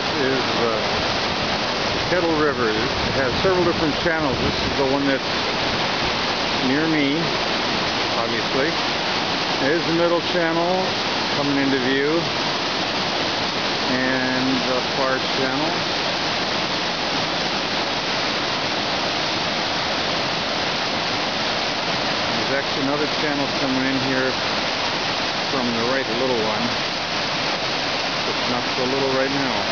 This is uh, Kettle River. It has several different channels. This is the one that's near me, obviously. There's the middle channel coming into view. And the far channel. There's actually another channel coming in here from the right little one. It's not so little right now.